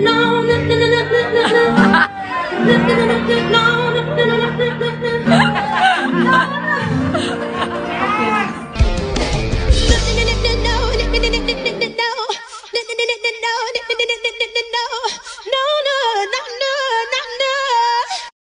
know